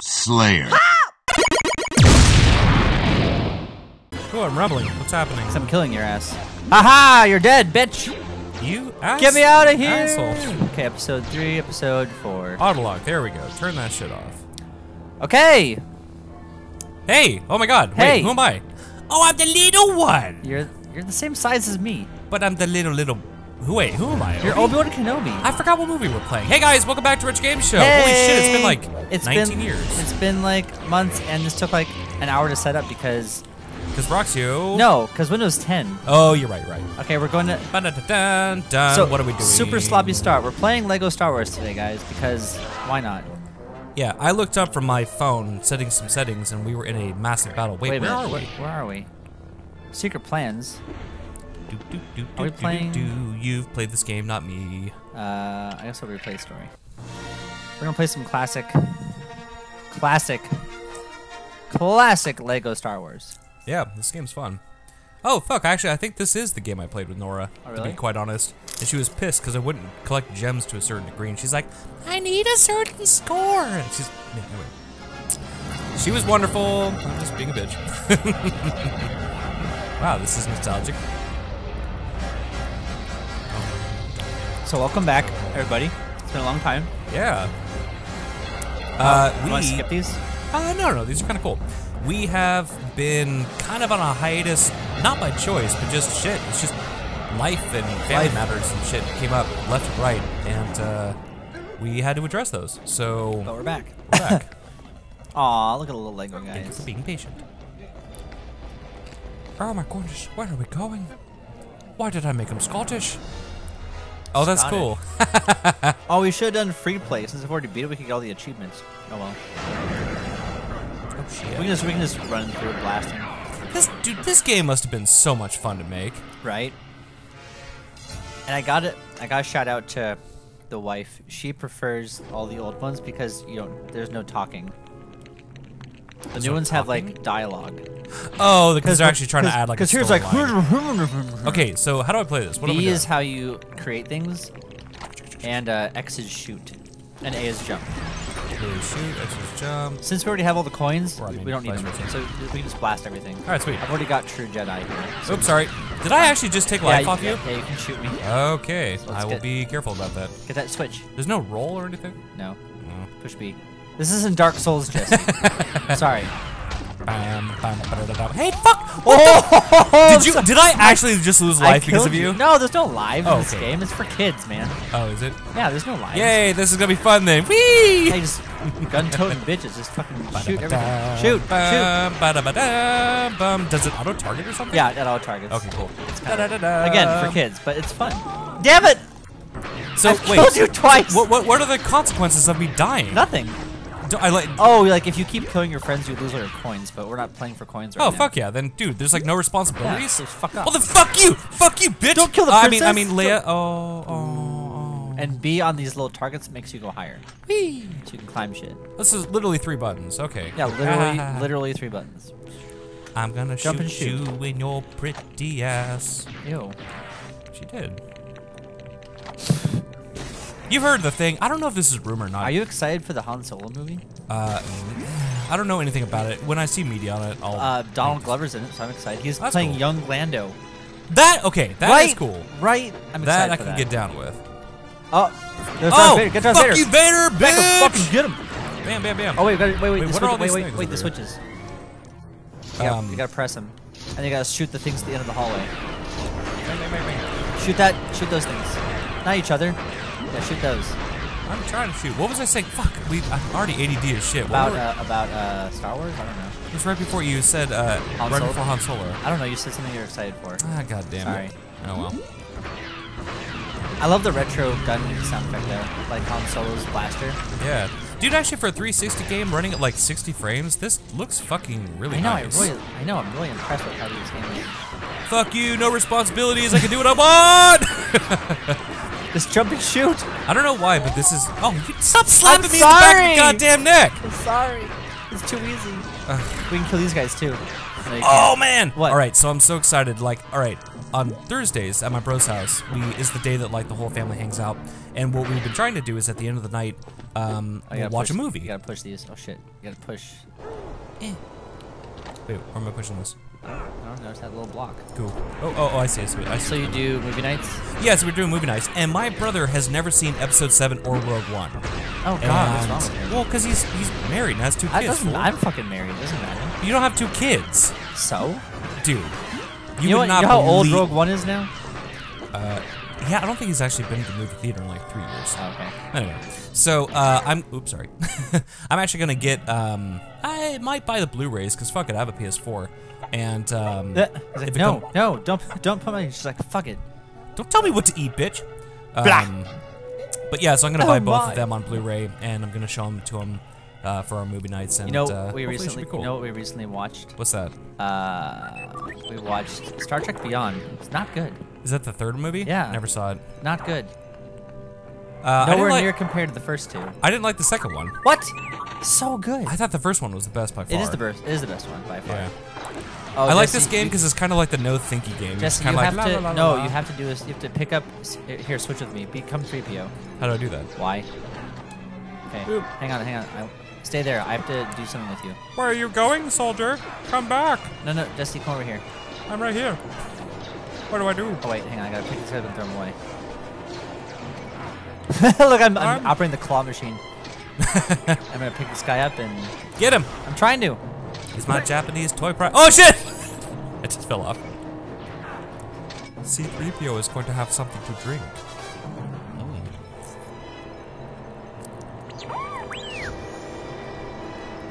Slayer. Oh, I'm rumbling. What's happening? I'm killing your ass. Aha! You're dead, bitch! You ass Get me out of here! Asshole. Okay, episode three, episode four. Autolog. There we go. Turn that shit off. Okay, Hey! Oh my god. Hey. Wait, who am I? Oh, I'm the little one. you're you're the same size as me. But I'm the little, little... Who, wait, who am I? You're Obi? Obi Wan Kenobi. I forgot what movie we're playing. Hey guys, welcome back to Retro Game Show. Holy shit, it's been like It's 19 been, years. It's been like months, and this took like an hour to set up because Because Roxio... no, because Windows 10. Oh, you're right, right. Okay, we're going to. Ba-da-da-dun, dun. So what are we doing? Super sloppy start. We're playing Lego Star Wars today, guys, because why not? Yeah, I looked up from my phone, setting some settings, and we were in a massive battle. Wait, Wait where are we? Where are we? Secret plans. Do, do, do, Are we playing- Do, You've played this game, not me. Uh, I guess I'll replay story. We're gonna play some classic, classic, classic Lego Star Wars. Yeah, this game's fun. Oh fuck! Actually, I think this is the game I played with Nora. Oh, To be quite honest, and she was pissed because I wouldn't collect gems to a certain degree, and she's like, "I need a certain score." And she's anyway. She was wonderful. I'm just being a bitch. wow, this is nostalgic. So welcome back, everybody. It's been a long time. Yeah. Uh, You we want to skip these? Uh, no, no, these are kind of cool. We have been kind of on a hiatus, not by choice, but just shit. It's just life and family Life. matters and shit came up left and right, and uh, we had to address those. So. But we're back. we're back. Aw, look at the little Lego guys. Thank you for being patient. Oh my goodness, where are we going? Why did I make him Scottish? Oh, that's cool. Oh, we should have done free play. Since we've already beat it, we could get all the achievements. Oh well. oh We can just we can just run through it blasting, This dude, this game must have been so much fun to make. right? And I got it. I got a shout out to the wife. She prefers all the old ones because you don't. There's no talking. The new ones have like dialogue. Oh, because they're actually trying to add like Because here's like. storyline. Okay, so how do I play this? What do we B do? is how you create things, and uh, X is shoot, and A is jump. Blue shoot, X is jump. Since we already have all the coins, Or, I we, mean, we don't need vice them, versa. so we can just blast everything. All right, sweet. I've already got True Jedi here. so- Oops, sorry. Did I actually just take life you- off you? Yeah, yeah, you can shoot me. Okay, let's I will get- be careful about that. Get that switch. There's no roll or anything? No, No. push B. This isn't Dark Souls, Jesse. Sorry. Bam, bam, ba-da-da-da. Hey, fuck! Oh, Did you? Did I actually just lose life because of you? No, there's no live Oh, in this okay. game. It's for kids, man. Oh, is it? Yeah, there's no live. Yay! This is gonna be fun then. Whee! Hey, just gun-toting bitches. Just fucking shoot everything. Shoot, shoot. bam, ba-da-ba-da, bum. Does it auto target or something? Yeah, at all targets. Okay, cool. kinda- Da-da-da-da. Again, for kids, but it's fun. Damn it! So I've wait, killed you twice. what, what what are the consequences of me dying? Nothing. Do I like? Oh, like if you keep killing your friends, you lose all your coins. But we're not playing for coins right Oh now. fuck yeah! Then dude, there's like no Yeah, responsibilities. so fuck off. Well then fuck you, fuck you, bitch. Don't kill the Uh, I mean, I mean Leia. Oh, oh, oh. And B on these little targets makes you go higher, Whee. so you can climb shit. This is literally three buttons. Okay. Yeah, literally, Ah. literally three buttons. I'm gonna Jump shoot, shoot. you in your pretty ass. Ew. She did. You've heard the thing. I don't know if this is rumor or not. Are you excited for the Han Solo movie? Uh, I don't know anything about it. When I see media on it, I'll. Uh, Donald Glover's in it, so I'm excited. He's That's playing cool. young Lando. that okay? That is right, cool. Right. I'm That excited I can that. get down with. Oh, there's oh, Vader. Get Darth fuck Vader. you, Vader, Back him, fucking get him. Bam, bam, bam. Oh wait, wait, wait, wait. Wait, the what are all switch- wait, wait, wait, the switches. You gotta, Um, you gotta press them, and you gotta shoot the things at the end of the hallway. Bang, bang, bang. Shoot that. Shoot those things. Not each other. Yeah, shoot those. I'm trying to shoot. What was I saying? Fuck. We. I'm already ADD as shit. What About uh, about uh, Star Wars. I don't know. it was right before you said. Uh, Han right Solo? before Han Solo. I don't know. You said something you're excited for. Ah, god damn Sorry. it. Oh well. I love the retro gun sound effect though, like Han Solo's blaster. Yeah. Dude, actually, for a 360 game running at like 60 frames, this looks fucking really I know. nice. I really, I know. I'm really impressed with how this game is. Fuck you, no responsibilities. I can do what I want. This jump and shoot. I don't know why, but this is. Oh, you stop slapping I'm me in the back of sorry. the goddamn neck. I'm sorry. It's too easy. we can kill these guys too. No, Oh man! What? All right, so I'm so excited. Like, all right, on Thursdays at my bro's house, we is the day that like the whole family hangs out. And what we've been trying to do is at the end of the night, um, we'll watch push- a movie. You gotta push these. Oh shit! You gotta push. Wait, where am I pushing this? I don't know. There's that little block. Cool. Oh, oh, oh, I see, I see. I see. So you do movie nights? Yeah, so we're doing movie nights, and my brother has never seen Episode Seven or Rogue One. Oh god, And- what's wrong with him? Well, because he's he's married and has two I kids. I'm fucking married. It doesn't matter. You don't have two kids, So? dude. You, know, would not you know how old Rogue One is now? Uh, Yeah, I don't think he's actually been to the movie theater in like three years. Oh, okay. Anyway, so uh, I'm. Oops, sorry. I'm actually gonna get. Um, I might buy the Blu-rays because fuck it, I have a PS4, and um, Uh, like, no, come- no, don't, don't put my. She's like, fuck it. don't tell me what to eat, bitch. Um, but yeah, so I'm gonna Oh buy both my. of them on Blu-ray, and I'm gonna show them to him uh, for our movie nights. And You know, uh, we recently, cool. you know what we recently watched? What's that? Uh, we watched Star Trek Beyond. It's not good. Is that the third movie? Yeah. Never saw it. Not good. Uh, I Nowhere like. near compared to the first two. I didn't like the second one. What? So good. I thought the first one was the best by far. It is the best. It is the best one by far. Yeah. Oh, I like this game because it's kind of like the no thinky game. It's Jesse, kind you of have like to. la, la, la, no, la. you have to do is you have to pick up. Here, switch with me. Become 3PO. How do I do that? Why? Okay. Oop. Hang on, hang on. I, stay there. I have to do something with you. Where are you going, soldier? Come back. No, no, Jesse, come over here. I'm right here. What do I do? Oh wait, hang on. I gotta pick this up and throw him away. Look, I'm, I'm, I'm- operating the claw machine. I'm gonna pick this guy up and Get him. I'm trying to. He's my Japanese toy prize. Oh shit! it just fell off. C-3PO is going to have something to drink.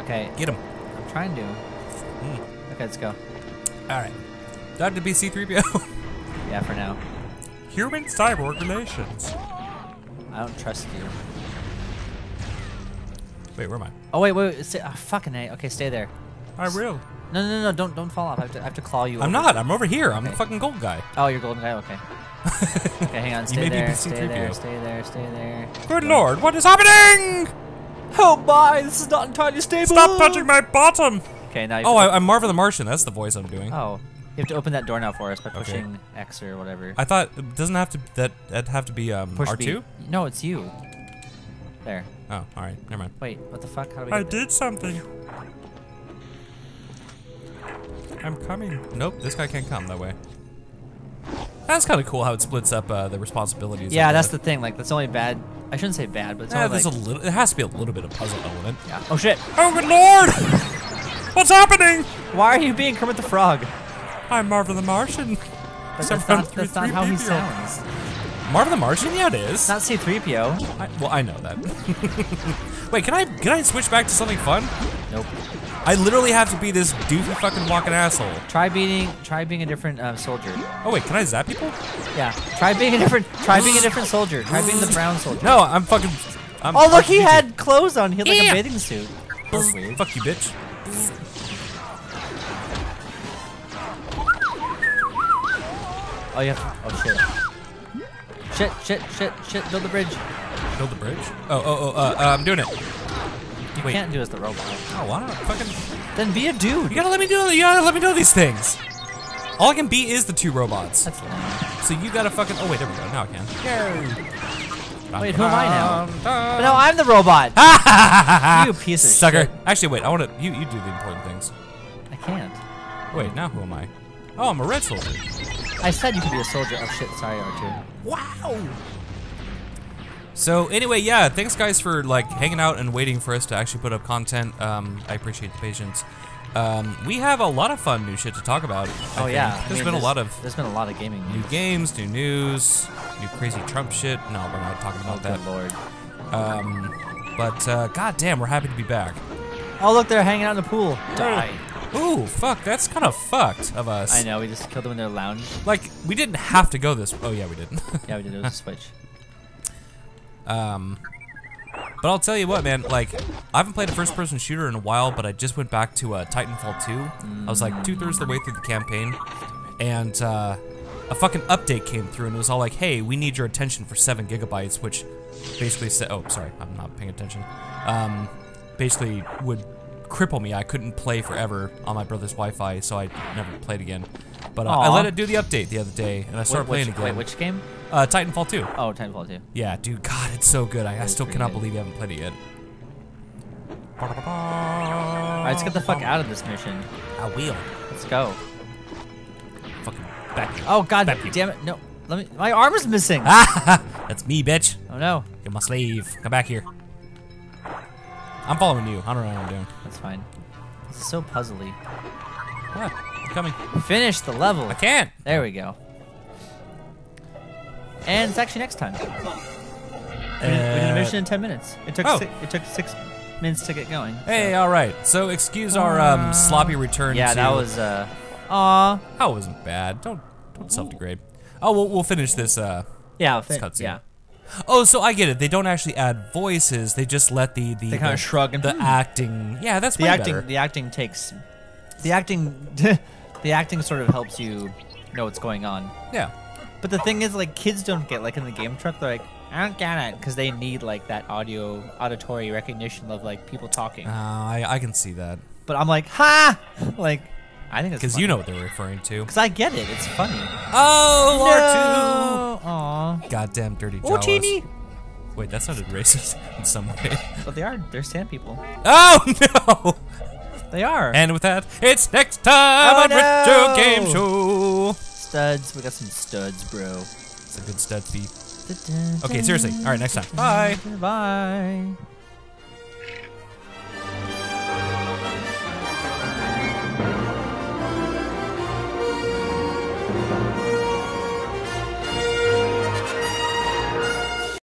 Okay, Get him. I'm trying to. Hmm. Okay, let's go. All right. That to be C-3PO. Yeah, for now. Human cyborg relations. I don't trust you. Wait, where am I? Oh wait, wait, wait stay, oh, fucking a. Okay, stay there. I will. No, no, no, don't, don't fall off. I have to, I have to claw you. I'm over. not. I'm over here. I'm the fucking gold guy. Oh, you're golden guy. Okay. Okay, hang on. You Stay may there. the Stay there. Stay there. Stay there. Good lord, what is happening? Oh my! This is not entirely stable. Stop touching my bottom. Okay, now. You Oh, I, I'm Marvin the Martian. That's the voice I'm doing. oh, you have to open that door now for us by Okay. pushing X or whatever. I thought it doesn't have to that that have to be um Push R2. B. No, it's you. There. Oh, all right. Never mind. Wait, what the fuck? How do we? I get there? did something. I'm coming. Nope, this guy can't come that way. That's kind of cool how it splits up uh, the responsibilities. Yeah, of that's the thing. Like, that's only bad. I shouldn't say bad, but it's Yeah, only there's like. a little. There has to be a little bit of puzzle element. yeah. Oh shit! Oh, good lord! What's happening? Why are you being Kermit the Frog? I'm Marvin the Martian. That's, that's not, that's not how he sounds. Marvin the Martian? Yeah, it is. It's not C-3PO. I, well, I know that. Wait, can I can I switch back to something fun? Nope. I literally have to be this doofy fucking walking asshole. Try being. Try being a different um, soldier. Oh wait, can I zap people? Yeah. Try being a different. Try being a different soldier. Try being the brown soldier. No, I'm fucking. I'm Oh look, he RPG. had clothes on. He had like Yeah. a bathing suit. That's weird. Fuck you, bitch. Oh yeah. Oh shit. Shit, shit, shit, shit. Build the bridge. Build the bridge. Oh, oh, oh. Uh, uh, I'm doing it. You Wait. can't do as the robot. Oh, why not? Fucking. Then be a dude. You gotta let me do. You gotta let me do these things. All I can be is the two robots. That's lame. So you gotta fucking. Oh wait, there we go. Now I can. Yay. Wait, who am I now? But no, I'm the robot. you piece of Sucker. shit. Actually, wait. I want to. You you do the important things. I can't. Wait, now who am I? Oh, I'm a red soldier. I said you could be a soldier. Oh shit, sorry, R2. Wow. So anyway, yeah, thanks guys for like hanging out and waiting for us to actually put up content. Um, I appreciate the patience. Um, we have a lot of fun new shit to talk about. I Oh think. yeah. I there's mean, been a lot of There's been a lot of gaming new games, new news, new crazy Trump shit. No, we're not talking Oh about that. good lord. Um, but uh, goddamn, we're happy to be back. Oh look, they're hanging out in the pool. Die. Ooh, fuck, that's kind of fucked of us. I know. We just killed them in their lounge. Like, we didn't have to go this. Oh yeah, we didn't. Yeah, we did. It was a switch. Um, but I'll tell you what, man. Like, I haven't played a first-person shooter in a while, but I just went back to uh, Titanfall 2. I was like two thirds of the way through the campaign, and uh, a fucking update came through, and it was all like, "Hey, we need your attention for seven gigabytes," which basically said, "Oh, sorry, I'm not paying attention." Um, basically would cripple me. I couldn't play forever on my brother's Wi-Fi, so I never played again. But uh, I let it do the update the other day, and I started which, playing again. Wait, which game? Uh, Titanfall 2. Oh, Titanfall 2. Yeah, dude, God, it's so good. I, I still cannot good. believe you haven't played it yet. Alright, let's get the fuck out of this mission. I will. Let's go. Fucking back. Oh god Back damn it. No. Let me my arm is missing. Ah, that's me, bitch. Oh no. You're my slave. Come back here. I'm following you. I don't know what I'm doing. That's fine. This is so puzzly. What? I'm coming. Finish the level. I can't. There we go. And it's actually next time. We did, we did a mission in 10 minutes. It took oh. si- it took 6 minutes to get going. Hey, all right. So excuse our um, sloppy return. Yeah, to, that was uh aw. That wasn't bad. Don't don't self-degrade. Oh, we'll, we'll finish this. Uh, Yeah, This fin- cutscene. yeah. Oh, so I get it. They don't actually add voices. They just let the the They kinda shrug and, the hmm. acting. Yeah, that's The acting better. the acting takes the acting the acting sort of helps you know what's going on. Yeah. But the thing is, like, kids don't get like in the game truck. They're like, I don't get it, because they need like that audio, auditory recognition of like people talking. Uh, I I can see that but I'm like, ha! Like, I think because you know what they're referring to. Because I get it. It's funny. Oh, No! Aw. Goddamn dirty Oh, Jawas. teeny. Wait, that sounded racist in some way. But they are. They're sand people. Oh no! They are. And with that, it's next time Oh, on Retro! Game Show. studs. We got some studs, bro. It's a good stud feed. Okay, seriously. All right, next time. Bye. Bye.